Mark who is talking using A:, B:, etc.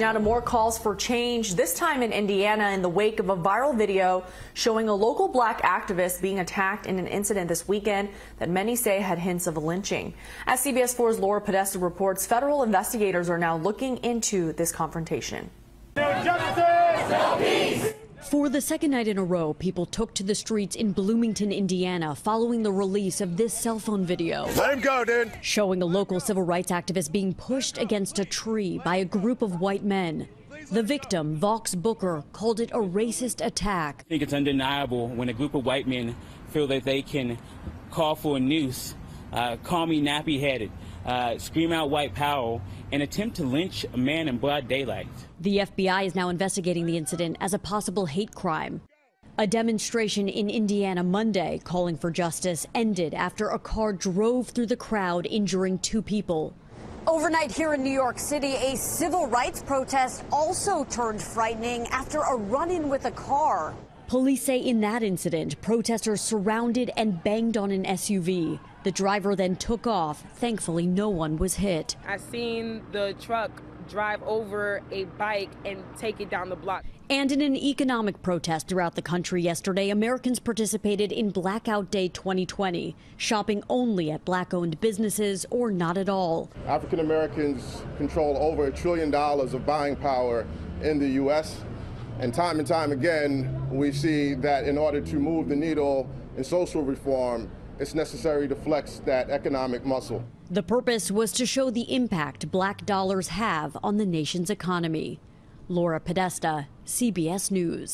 A: Now to more calls for change, this time in Indiana in the wake of a viral video showing a local black activist being attacked in an incident this weekend that many say had hints of a lynching. As CBS 4's Laura Podesta reports, federal investigators are now looking into this confrontation.
B: No.
C: For the second night in a row, people took to the streets in Bloomington, Indiana, following the release of this cell phone video.
D: Let him go, dude.
C: Showing a local civil rights activist being pushed against a tree by a group of white men. The victim, Vauhxx Booker, called it a racist attack.
E: I think it's undeniable when a group of white men feel that they can call for a noose, uh, call me nappy headed, uh, scream out white power, and attempt to lynch a man in broad daylight.
C: The FBI is now investigating the incident as a possible hate crime. A demonstration in Indiana Monday calling for justice ended after a car drove through the crowd, injuring two people.
F: Overnight here in New York City, a civil rights protest also turned frightening after a run in with a car.
C: Police say in that incident, protesters surrounded and banged on an SUV. The driver then took off. Thankfully, no one was hit.
G: I seen the truck drive over a bike and take it down the block.
C: And in an economic protest throughout the country yesterday, Americans participated in Blackout Day 2020, shopping only at black owned businesses or not at all.
D: African Americans control over a trillion dollars of buying power in the U.S. And time and time again, we see that in order to move the needle in social reform, it's necessary to flex that economic muscle.
C: The purpose was to show the impact black dollars have on the nation's economy. Laura Podesta, CBS News.